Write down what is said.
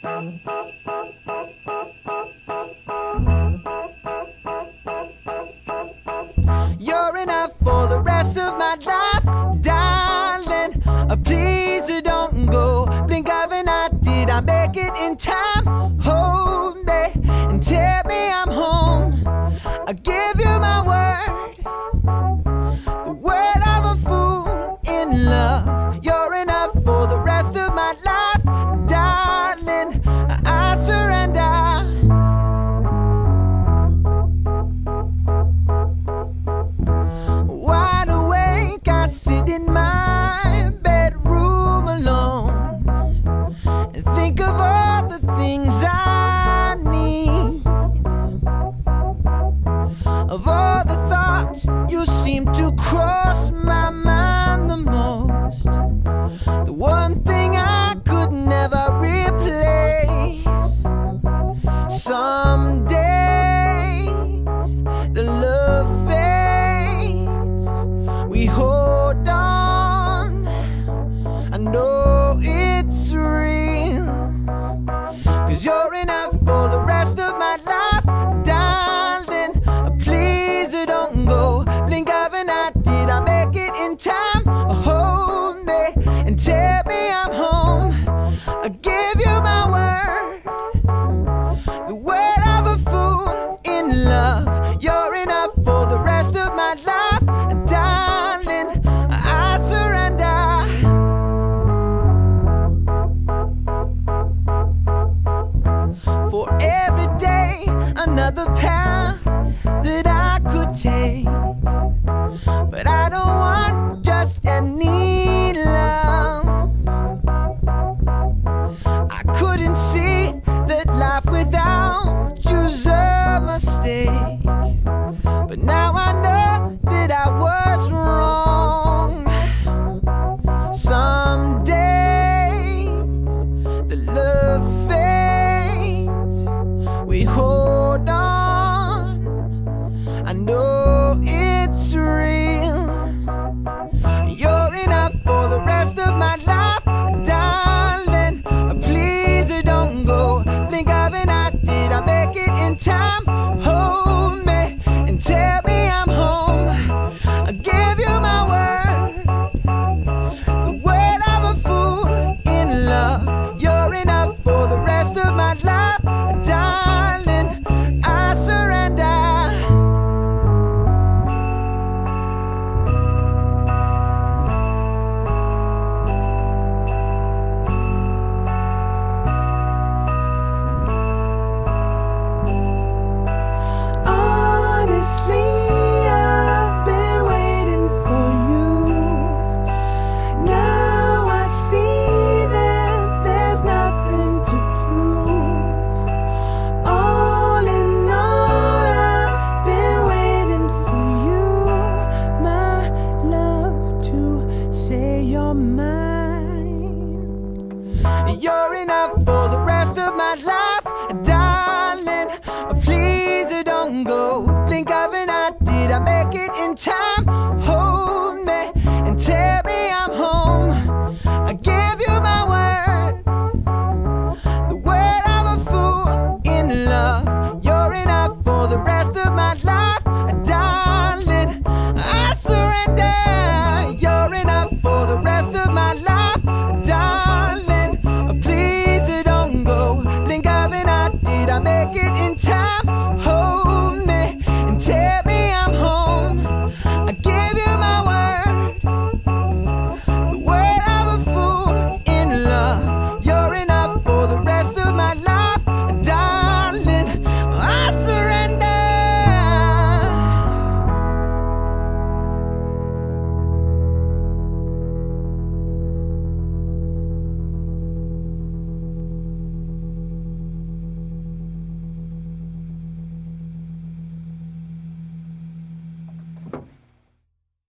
You're enough for the rest of my life, darling. Uh, please don't go. Think of an eye, did I make it in time? Hold me and tell. You seem to cross my mind the most. The one thing I could never replace. Some days the love fades. We hold. Yeah. You're enough for the rest of my life, darling. Please don't go. Blink of an eye, did I make it in time? Oh,